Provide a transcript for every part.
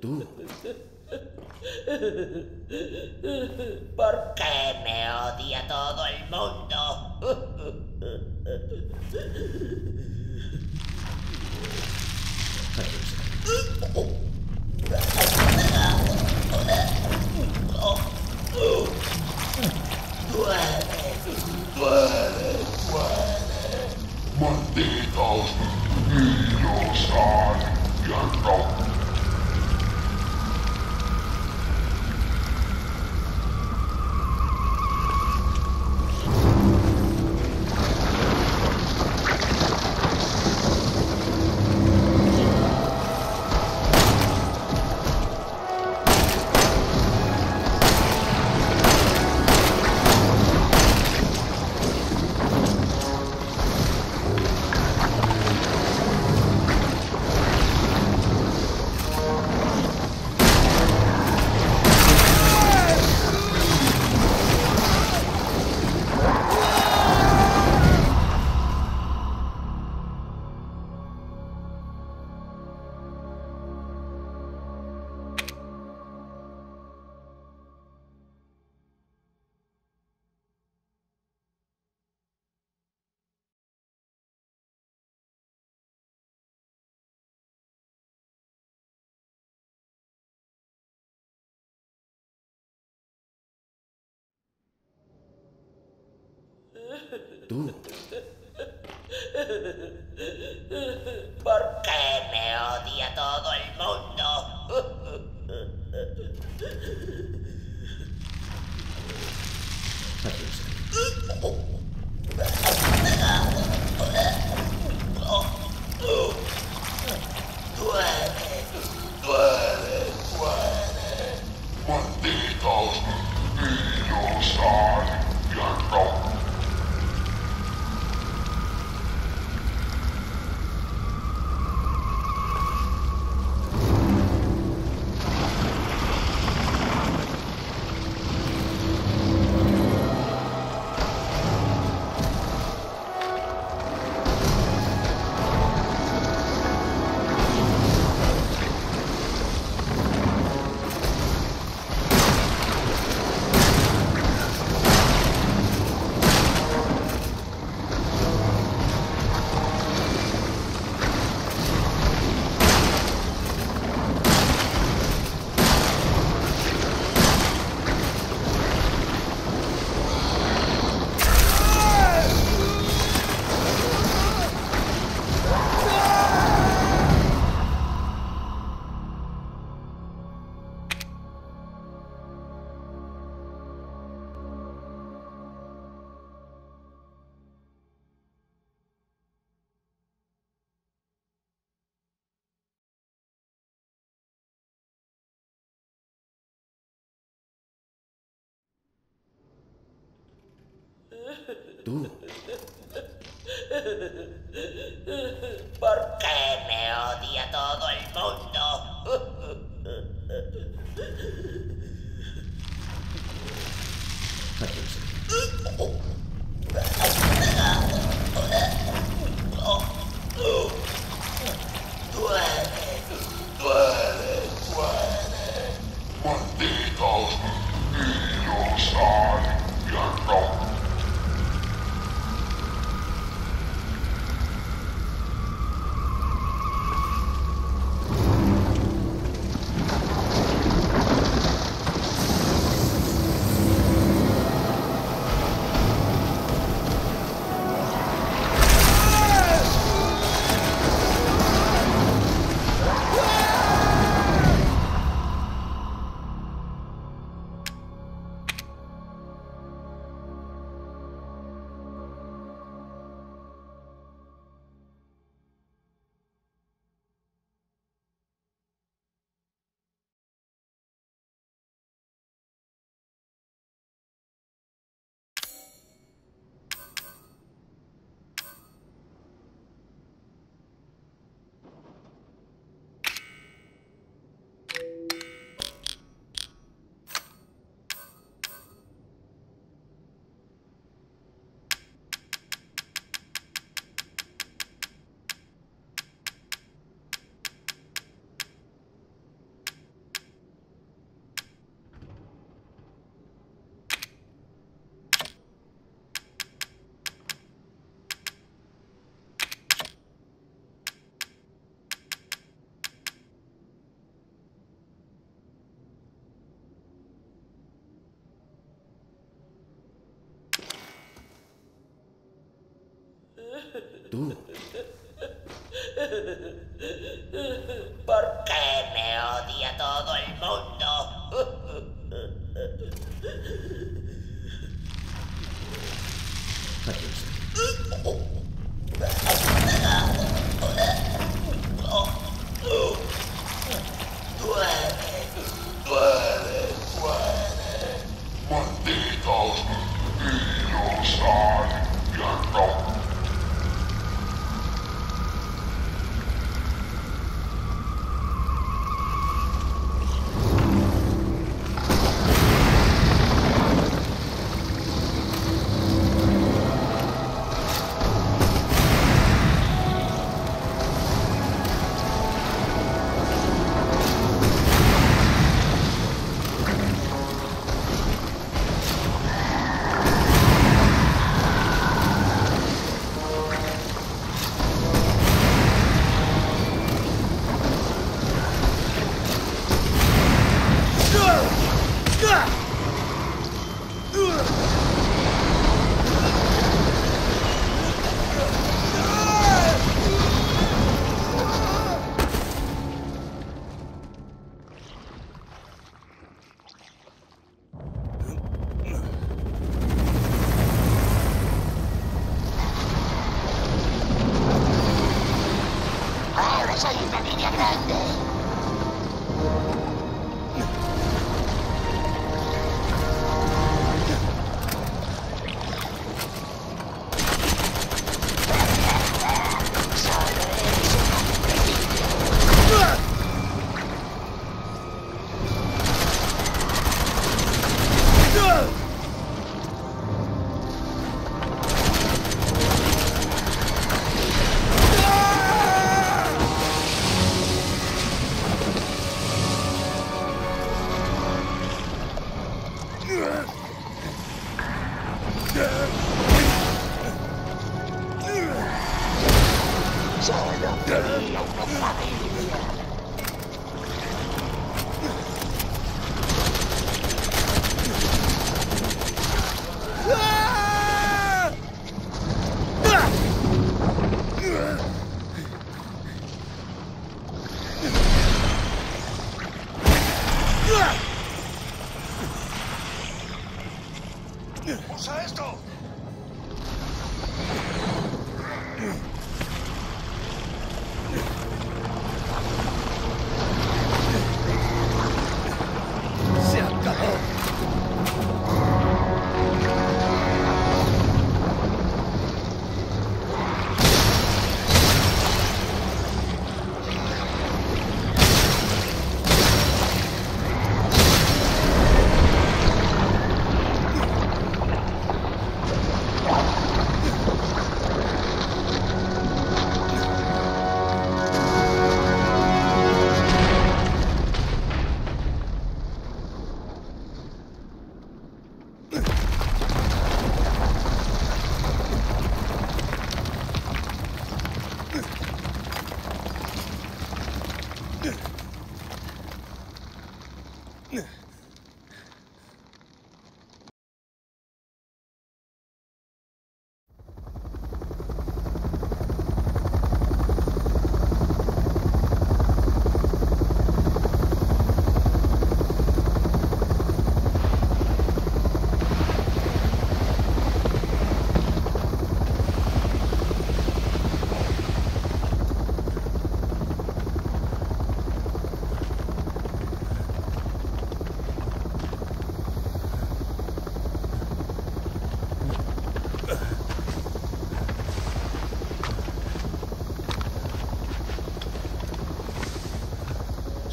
¿Por qué me odia todo el mundo? Malditos niños saliendo. Tú. ¿Por qué me odia todo el mundo? ¿Por qué me odia todo el mundo? Tú. ¿Por qué me odia todo el mundo?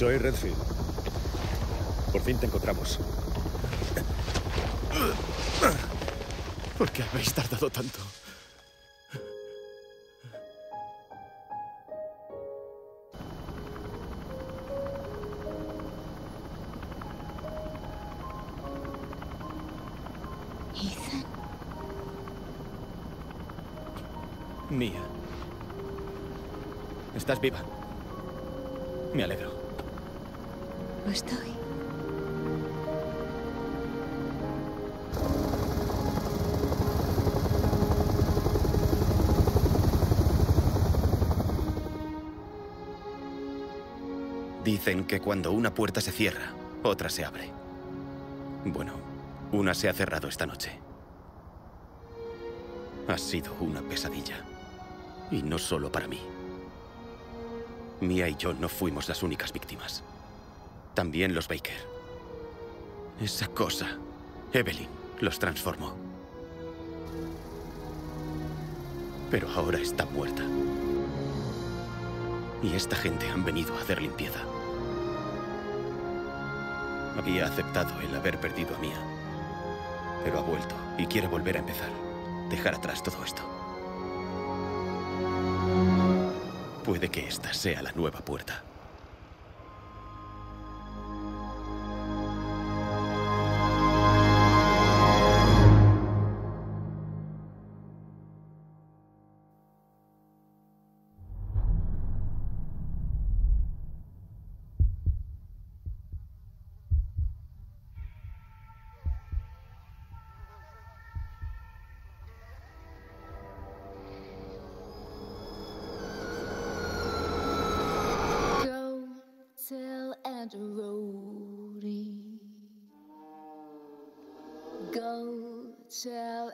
Soy Redfield. Por fin te encontramos. ¿Por qué habéis tardado tanto? Ethan, Mía. Estás viva. Me alegro estoy. Dicen que cuando una puerta se cierra, otra se abre. Bueno, una se ha cerrado esta noche. Ha sido una pesadilla. Y no solo para mí. Mia y yo no fuimos las únicas víctimas. También los Baker. Esa cosa, Evelyn, los transformó. Pero ahora está muerta. Y esta gente han venido a hacer limpieza. Había aceptado el haber perdido a Mia. Pero ha vuelto y quiere volver a empezar. Dejar atrás todo esto. Puede que esta sea la nueva puerta. tell